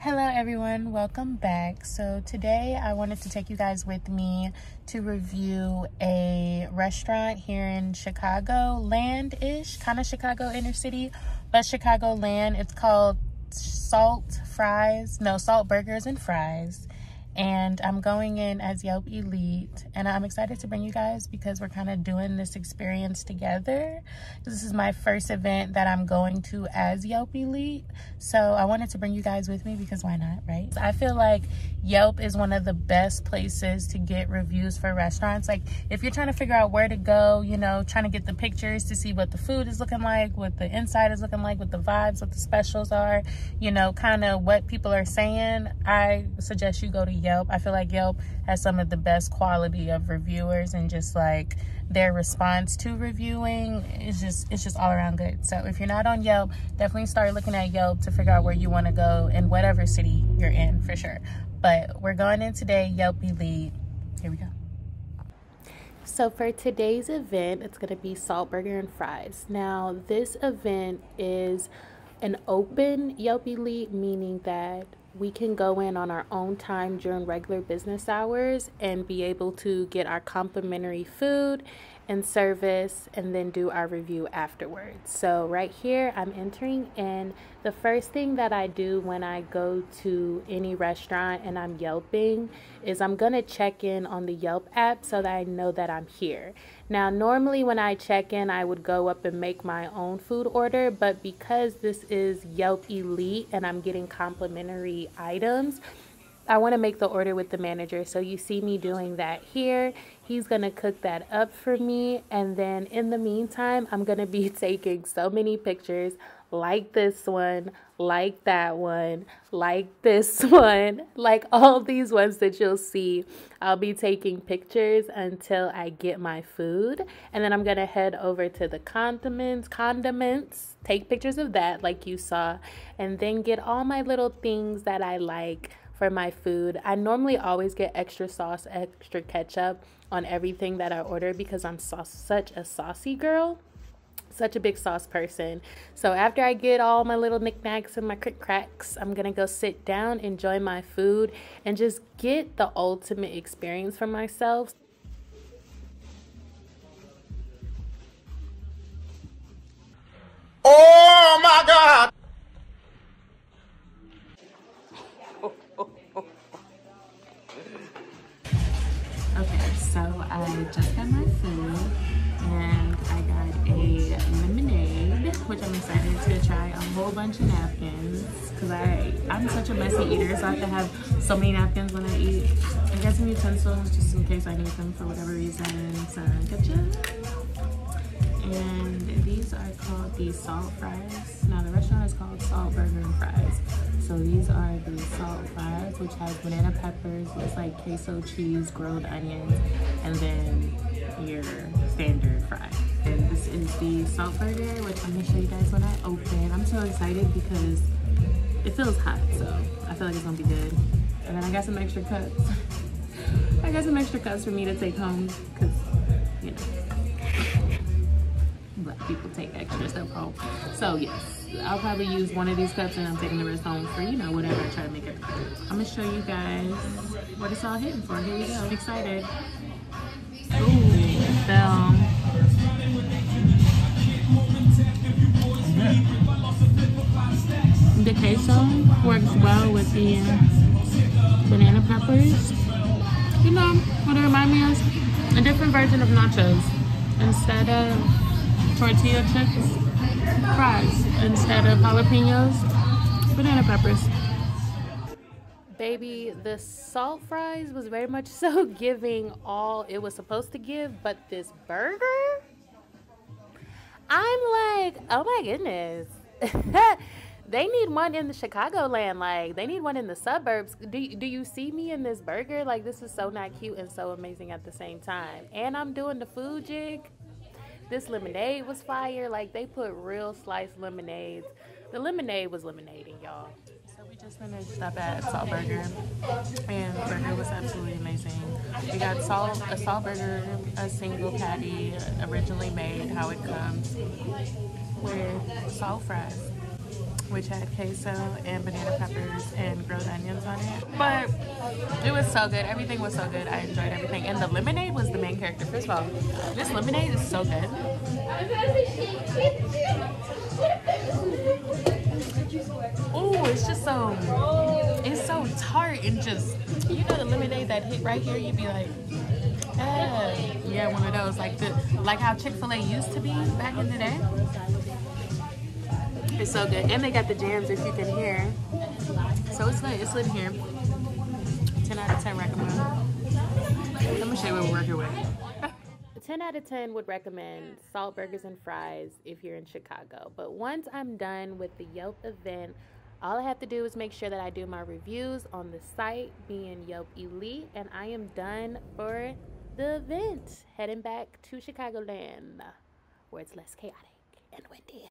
Hello, everyone. Welcome back. So, today I wanted to take you guys with me to review a restaurant here in Chicago land ish, kind of Chicago inner city, but Chicago land. It's called Salt Fries, no, Salt Burgers and Fries and I'm going in as Yelp Elite and I'm excited to bring you guys because we're kind of doing this experience together. This is my first event that I'm going to as Yelp Elite. So I wanted to bring you guys with me because why not, right? I feel like Yelp is one of the best places to get reviews for restaurants. Like if you're trying to figure out where to go, you know, trying to get the pictures to see what the food is looking like, what the inside is looking like, what the vibes, what the specials are, you know, kind of what people are saying, I suggest you go to Yelp Yelp. I feel like Yelp has some of the best quality of reviewers and just like their response to reviewing is just it's just all around good. So if you're not on Yelp, definitely start looking at Yelp to figure out where you want to go in whatever city you're in for sure. But we're going in today, Yelp Elite. Here we go. So for today's event, it's going to be salt burger and fries. Now, this event is an open Yelp Elite, meaning that we can go in on our own time during regular business hours and be able to get our complimentary food and service and then do our review afterwards. So right here, I'm entering in. The first thing that I do when I go to any restaurant and I'm Yelping is I'm gonna check in on the Yelp app so that I know that I'm here. Now, normally when I check in, I would go up and make my own food order, but because this is Yelp Elite and I'm getting complimentary items, I want to make the order with the manager. So you see me doing that here. He's going to cook that up for me. And then in the meantime, I'm going to be taking so many pictures like this one, like that one, like this one, like all these ones that you'll see. I'll be taking pictures until I get my food. And then I'm going to head over to the condiments, condiments, take pictures of that like you saw, and then get all my little things that I like for my food. I normally always get extra sauce, extra ketchup on everything that I order because I'm so, such a saucy girl such a big sauce person. So after I get all my little knickknacks and my crick cracks, I'm gonna go sit down, enjoy my food, and just get the ultimate experience for myself. Which I'm excited to try a whole bunch of napkins because I, I'm such a messy eater, so I have to have so many napkins when I eat. I got some utensils just in case I need them for whatever reason. So, gotcha. And these are called the salt fries. Now the restaurant is called Salt Burger and Fries. So these are the salt fries, which has banana peppers, looks like queso cheese, grilled onions, and then your standard fry. And this is the salt burger, which I'm gonna show you guys when I open. I'm so excited because it feels hot, so I feel like it's gonna be good. And then I got some extra cuts. I got some extra cuts for me to take home, because, you know, black people take extra stuff home. So yes, I'll probably use one of these cups and I'm taking the rest home for, you know, whatever I try to make it. I'm gonna show you guys what it's all hitting for. Here we go. I'm excited. Works well with the uh, banana peppers. You know what it reminds me of? A different version of nachos. Instead of tortilla chips, fries instead of jalapenos, banana peppers. Baby, the salt fries was very much so giving all it was supposed to give, but this burger, I'm like, oh my goodness. they need one in the Chicagoland. Like they need one in the suburbs. Do do you see me in this burger? Like this is so not cute and so amazing at the same time. And I'm doing the food jig. This lemonade was fire. Like they put real sliced lemonades. The lemonade was lemonading, y'all. So we just finished up at Salt Burger, and the burger was absolutely amazing. We got salt a salt burger, a single patty, originally made how it comes with salt fries, which had queso and banana peppers and grilled onions on it. But it was so good. Everything was so good. I enjoyed everything. And the lemonade was the main character. First of all, this lemonade is so good. Oh, it's just so, it's so tart and just, you know the lemonade that hit right here, you'd be like, ah. yeah, one of those, like the, like how Chick-fil-A used to be back in the day. It's so good. And they got the jams, if you can hear. So it's lit, it's lit here. 10 out of 10 recommend. Let me show you what we're working with. 10 out of 10 would recommend salt burgers and fries if you're in Chicago. But once I'm done with the Yelp event, all I have to do is make sure that I do my reviews on the site, being Yelp Elite, and I am done for the event. Heading back to Chicagoland, where it's less chaotic and windy.